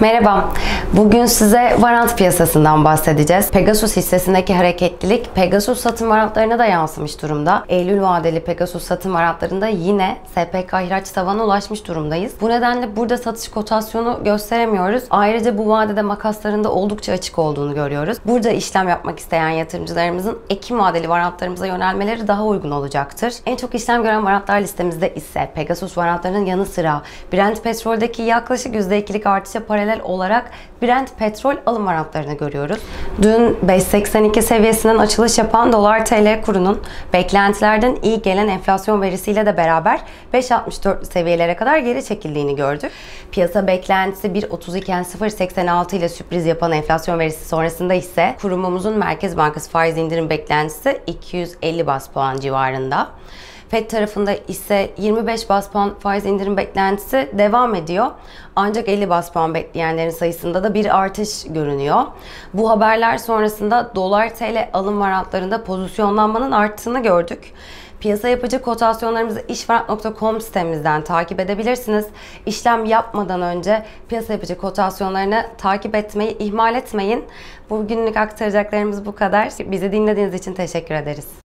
Merhaba. Bugün size varant piyasasından bahsedeceğiz. Pegasus hissesindeki hareketlilik Pegasus satın varantlarına da yansımış durumda. Eylül vadeli Pegasus satın varantlarında yine SPK ihraç tavanına ulaşmış durumdayız. Bu nedenle burada satış kotasyonu gösteremiyoruz. Ayrıca bu vadede makaslarında oldukça açık olduğunu görüyoruz. Burada işlem yapmak isteyen yatırımcılarımızın Ekim vadeli varantlarımıza yönelmeleri daha uygun olacaktır. En çok işlem gören varantlar listemizde ise Pegasus varantlarının yanı sıra Brent petroldeki yaklaşık %2'lik artışa paralel olarak Brent petrol alım varantlarını görüyoruz. Dün 5.82 seviyesinden açılış yapan dolar TL kurunun beklentilerden iyi gelen enflasyon verisiyle de beraber 5.64 seviyelere kadar geri çekildiğini gördük. Piyasa beklentisi 1.30 iken 0.86 ile sürpriz yapan enflasyon verisi sonrasında ise kurumumuzun Merkez Bankası faiz indirim beklentisi 250 bas puan civarında. FED tarafında ise 25 bas puan faiz indirim beklentisi devam ediyor. Ancak 50 bas puan bekleyenlerin sayısında da bir artış görünüyor. Bu haberler sonrasında dolar TL alım varantlarında pozisyonlanmanın arttığını gördük. Piyasa yapıcı kotasyonlarımızı işvarat.com sitemizden takip edebilirsiniz. İşlem yapmadan önce piyasa yapıcı kotasyonlarını takip etmeyi ihmal etmeyin. Bugünlük aktaracaklarımız bu kadar. Bizi dinlediğiniz için teşekkür ederiz.